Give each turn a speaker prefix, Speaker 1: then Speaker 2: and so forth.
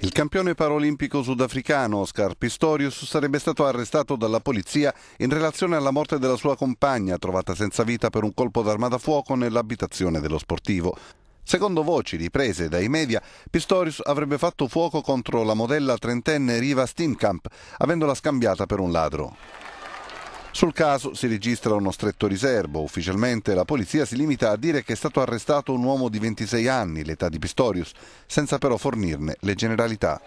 Speaker 1: Il campione paralimpico sudafricano Oscar Pistorius sarebbe stato arrestato dalla polizia in relazione alla morte della sua compagna, trovata senza vita per un colpo d'arma da fuoco nell'abitazione dello sportivo. Secondo voci riprese dai media, Pistorius avrebbe fatto fuoco contro la modella trentenne Riva Steenkamp, avendola scambiata per un ladro. Sul caso si registra uno stretto riservo. Ufficialmente la polizia si limita a dire che è stato arrestato un uomo di 26 anni, l'età di Pistorius, senza però fornirne le generalità.